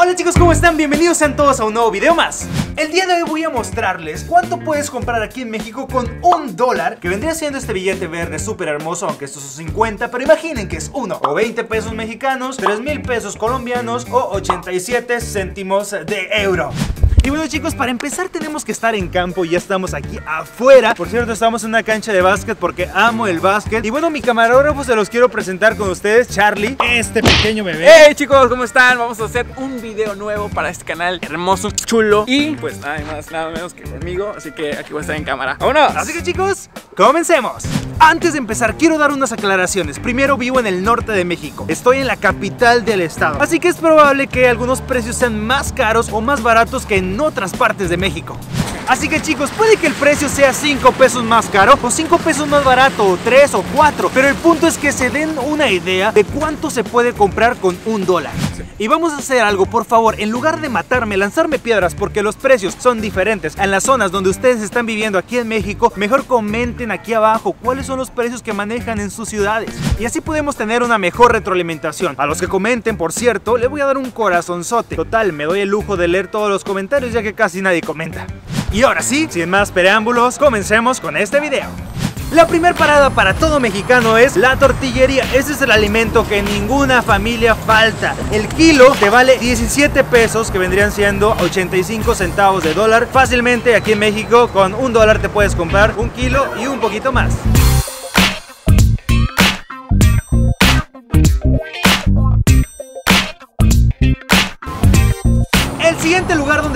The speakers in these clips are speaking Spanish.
Hola chicos, ¿cómo están? Bienvenidos sean todos a un nuevo video más. El día de hoy voy a mostrarles cuánto puedes comprar aquí en México con un dólar, que vendría siendo este billete verde súper hermoso, aunque estos son 50, pero imaginen que es uno, o 20 pesos mexicanos, 3 mil pesos colombianos o 87 céntimos de euro. Y bueno chicos, para empezar tenemos que estar en campo y ya estamos aquí afuera Por cierto, estamos en una cancha de básquet porque amo el básquet Y bueno, mi camarógrafo se los quiero presentar con ustedes, Charlie Este pequeño bebé Hey chicos, ¿cómo están? Vamos a hacer un video nuevo para este canal hermoso, chulo Y pues nada más, nada menos que conmigo Así que aquí voy a estar en cámara ¡Vámonos! Así que chicos, comencemos antes de empezar, quiero dar unas aclaraciones. Primero, vivo en el norte de México. Estoy en la capital del estado. Así que es probable que algunos precios sean más caros o más baratos que en otras partes de México. Así que chicos, puede que el precio sea 5 pesos más caro o 5 pesos más barato o 3 o 4. Pero el punto es que se den una idea de cuánto se puede comprar con un dólar. Y vamos a hacer algo, por favor, en lugar de matarme, lanzarme piedras porque los precios son diferentes en las zonas donde ustedes están viviendo aquí en México, mejor comenten aquí abajo cuáles son los precios que manejan en sus ciudades. Y así podemos tener una mejor retroalimentación. A los que comenten, por cierto, le voy a dar un corazonzote. Total, me doy el lujo de leer todos los comentarios ya que casi nadie comenta. Y ahora sí, sin más preámbulos, comencemos con este video. La primera parada para todo mexicano es la tortillería. Ese es el alimento que ninguna familia falta. El kilo te vale 17 pesos, que vendrían siendo 85 centavos de dólar. Fácilmente aquí en México con un dólar te puedes comprar un kilo y un poquito más.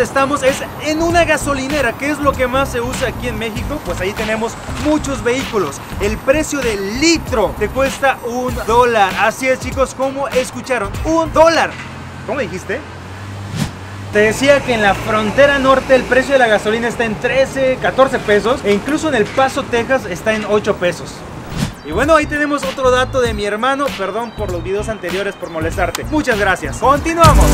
Donde estamos es en una gasolinera. ¿Qué es lo que más se usa aquí en México? Pues ahí tenemos muchos vehículos. El precio del litro te cuesta un dólar. Así es, chicos, como escucharon, un dólar. ¿Cómo dijiste? Te decía que en la frontera norte el precio de la gasolina está en 13, 14 pesos e incluso en El Paso, Texas está en 8 pesos. Y bueno, ahí tenemos otro dato de mi hermano. Perdón por los videos anteriores por molestarte. Muchas gracias. Continuamos.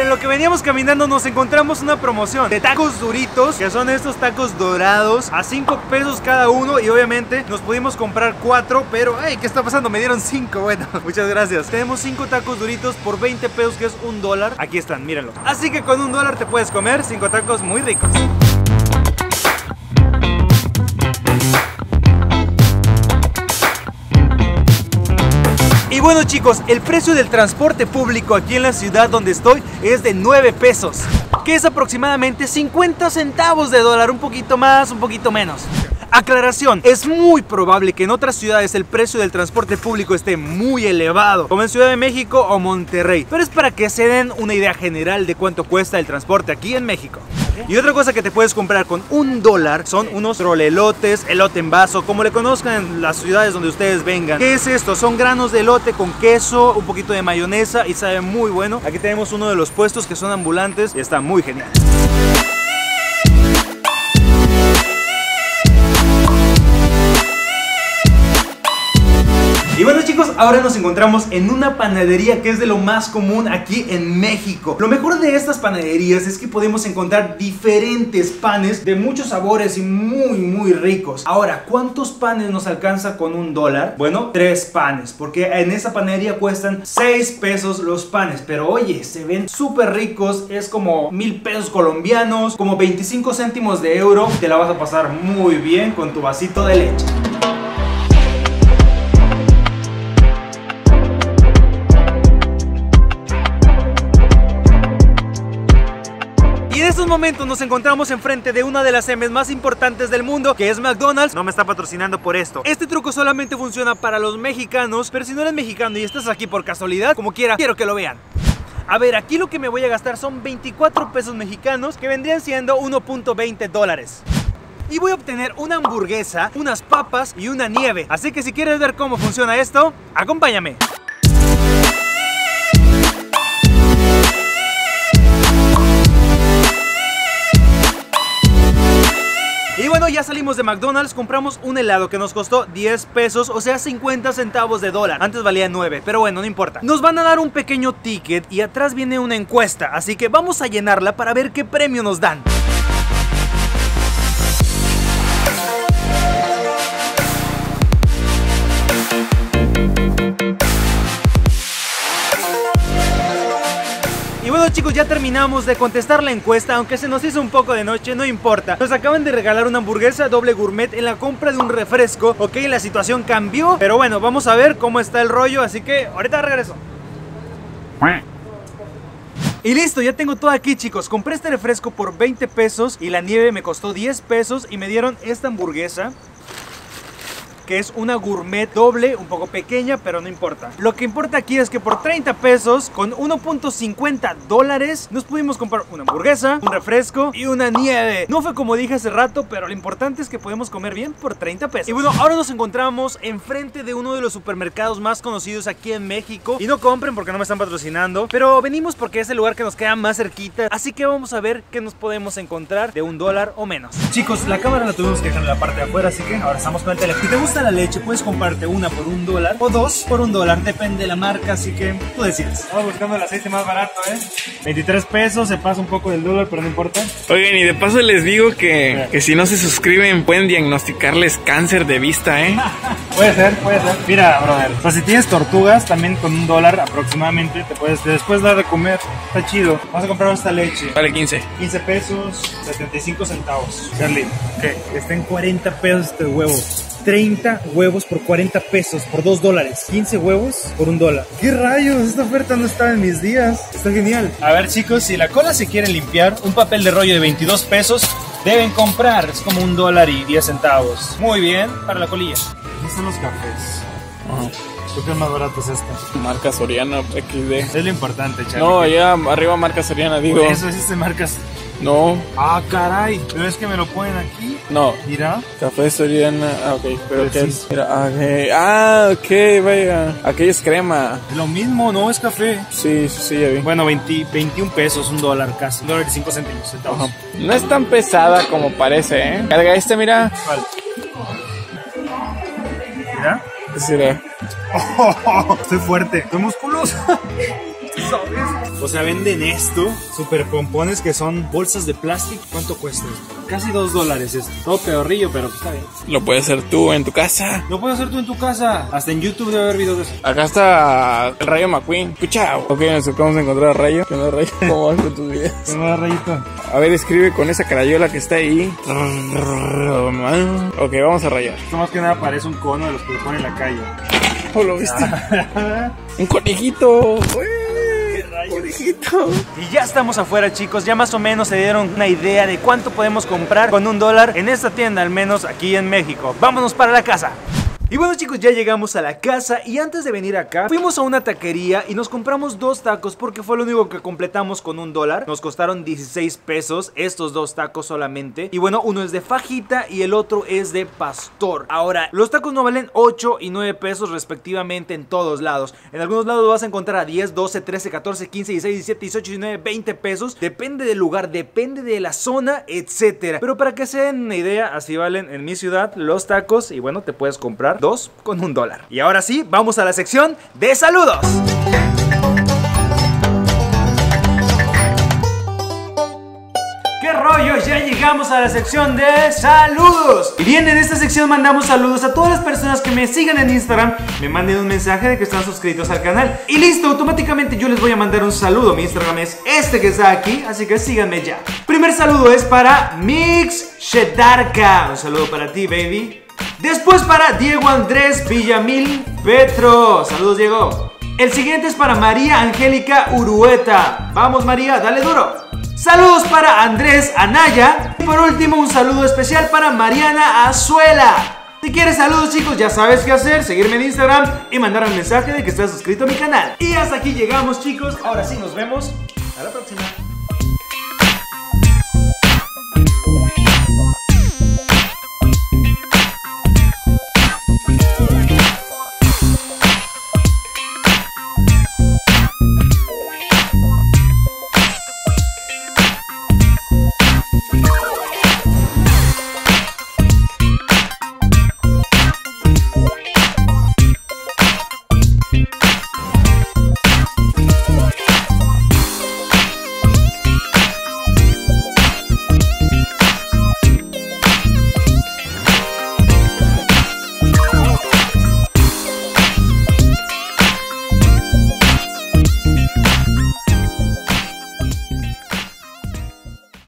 En lo que veníamos caminando nos encontramos una promoción de tacos duritos, que son estos tacos dorados, a 5 pesos cada uno y obviamente nos pudimos comprar 4, pero ay, ¿qué está pasando? Me dieron 5, bueno, muchas gracias. Tenemos 5 tacos duritos por 20 pesos, que es un dólar. Aquí están, mírenlo. Así que con un dólar te puedes comer 5 tacos muy ricos. Bueno chicos, el precio del transporte público aquí en la ciudad donde estoy es de 9 pesos, que es aproximadamente 50 centavos de dólar, un poquito más, un poquito menos. Aclaración, es muy probable que en otras ciudades el precio del transporte público esté muy elevado, como en Ciudad de México o Monterrey, pero es para que se den una idea general de cuánto cuesta el transporte aquí en México. Y otra cosa que te puedes comprar con un dólar son unos rolelotes, elote en vaso, como le conozcan en las ciudades donde ustedes vengan. ¿Qué es esto? Son granos de elote con queso, un poquito de mayonesa y sabe muy bueno. Aquí tenemos uno de los puestos que son ambulantes y está muy genial. Y bueno chicos, ahora nos encontramos en una panadería que es de lo más común aquí en México. Lo mejor de estas panaderías es que podemos encontrar diferentes panes de muchos sabores y muy muy ricos. Ahora, ¿cuántos panes nos alcanza con un dólar? Bueno, tres panes, porque en esa panadería cuestan 6 pesos los panes. Pero oye, se ven súper ricos, es como mil pesos colombianos, como 25 céntimos de euro. Te la vas a pasar muy bien con tu vasito de leche. Estos momentos nos encontramos enfrente de una de las M's más importantes del mundo, que es McDonald's. No me está patrocinando por esto. Este truco solamente funciona para los mexicanos, pero si no eres mexicano y estás aquí por casualidad, como quiera, quiero que lo vean. A ver, aquí lo que me voy a gastar son 24 pesos mexicanos, que vendrían siendo 1.20 dólares y voy a obtener una hamburguesa, unas papas y una nieve. Así que si quieres ver cómo funciona esto, acompáñame. Ya salimos de McDonald's, compramos un helado que nos costó 10 pesos, o sea 50 centavos de dólar. Antes valía 9, pero bueno, no importa. Nos van a dar un pequeño ticket y atrás viene una encuesta, así que vamos a llenarla para ver qué premio nos dan. Chicos, ya terminamos de contestar la encuesta, aunque se nos hizo un poco de noche, no importa. Nos acaban de regalar una hamburguesa doble gourmet en la compra de un refresco. Ok, la situación cambió, pero bueno, vamos a ver cómo está el rollo, así que ahorita regreso. Y listo, ya tengo todo aquí chicos Compré este refresco por 20 pesos Y la nieve me costó 10 pesos Y me dieron esta hamburguesa que es una gourmet doble, un poco pequeña, pero no importa. Lo que importa aquí es que por 30 pesos, con 1.50 dólares, nos pudimos comprar una hamburguesa, un refresco y una nieve. No fue como dije hace rato, pero lo importante es que podemos comer bien por 30 pesos. Y bueno, ahora nos encontramos enfrente de uno de los supermercados más conocidos aquí en México. Y no compren porque no me están patrocinando, pero venimos porque es el lugar que nos queda más cerquita. Así que vamos a ver qué nos podemos encontrar de un dólar o menos. Chicos, la cámara la tuvimos que dejar en la parte de afuera, así que ahora estamos con el teléfono. Te gusta la leche, puedes comprarte una por un dólar o dos por un dólar, depende de la marca, así que tú decides. Estamos buscando el aceite más barato, ¿eh? 23 pesos, se pasa un poco del dólar, pero no importa. Oigan, y de paso les digo que, que si no se suscriben pueden diagnosticarles cáncer de vista, ¿eh? puede ser, puede ser. Mira, brother, o sea, si tienes tortugas, también con un dólar aproximadamente te puedes después dar de comer. Está chido. Vamos a comprar esta leche. Vale 15. 15 pesos, 75 centavos. Charlie, ok, está en 40 pesos este huevo. 30 huevos por 40 pesos, por 2 dólares. 15 huevos por un dólar. ¿Qué rayos? Esta oferta no estaba en mis días. Está genial. A ver, chicos, si la cola se quiere limpiar, un papel de rollo de 22 pesos deben comprar. Es como un dólar y 10 centavos. Muy bien, para la colilla. Aquí están los cafés. Ajá. ¿Qué más barato es esta? Marca Soriana XD. Es lo importante, Charlie. No, allá arriba marca Soriana, digo. Eso existe marcas no. Ah, caray. ¿Pero es que me lo ponen aquí? No. Mira. Café Soriana. Ah, ok. ¿Pero qué es? Mira, ah, okay. ah, ok, vaya. Aquello es crema. Lo mismo, no es café. Sí, sí, sí, ya vi. Bueno, 20, 21 pesos, un dólar casi. Un dólar y 5 centavos. No es tan pesada como parece, ¿eh? Carga este, mira. ¿Cuál? ¿Mira? Sí, mira. Oh, estoy fuerte, estoy O sea, venden esto, super pompones que son bolsas de plástico. ¿Cuánto cuesta Casi dos dólares esto. Todo peorrillo, pero está bien. Lo puedes hacer tú en tu casa. Lo puedes hacer tú en tu casa. Hasta en YouTube debe haber videos de eso. Acá está el Rayo McQueen. Escucha. Ok, nos vamos a encontrar a Rayo. ¿Qué onda, Rayo? ¿Cómo vas con tus videos? ¿Qué onda, Rayito? A ver, escribe con esa carayola que está ahí. Ok, vamos a rayar. Esto más que nada parece un cono de los que le ponen en la calle. ¿O lo viste? un conejito. Y ya estamos afuera chicos, ya más o menos se dieron una idea de cuánto podemos comprar con un dólar en esta tienda, al menos aquí en México. Vámonos para la casa. Y bueno chicos, ya llegamos a la casa y antes de venir acá fuimos a una taquería y nos compramos dos tacos porque fue lo único que completamos con un dólar. Nos costaron 16 pesos estos dos tacos solamente. Y bueno, uno es de fajita y el otro es de pastor. Ahora, los tacos no valen 8 y 9 pesos respectivamente en todos lados. En algunos lados vas a encontrar a 10, 12, 13, 14, 15, 16, 17, 18, 19, 20 pesos. Depende del lugar, depende de la zona, etcétera. Pero para que se den una idea, así valen en mi ciudad los tacos y bueno, te puedes comprar dos con un dólar. Y ahora sí, vamos a la sección de saludos. ¿Qué rollo? Ya llegamos a la sección de saludos. Y bien, en esta sección mandamos saludos a todas las personas que me sigan en Instagram, me manden un mensaje de que están suscritos al canal. Y listo, automáticamente yo les voy a mandar un saludo. Mi Instagram es este que está aquí, así que síganme ya. Primer saludo es para Mix Shedarka. Un saludo para ti, baby. Después para Diego Andrés Villamil Petro. Saludos, Diego. El siguiente es para María Angélica Urueta. Vamos, María, dale duro. Saludos para Andrés Anaya. Y por último, un saludo especial para Mariana Azuela. Si quieres saludos chicos, ya sabes qué hacer, seguirme en Instagram y mandar un mensaje de que estás suscrito a mi canal. Y hasta aquí llegamos chicos, ahora sí nos vemos, a la próxima.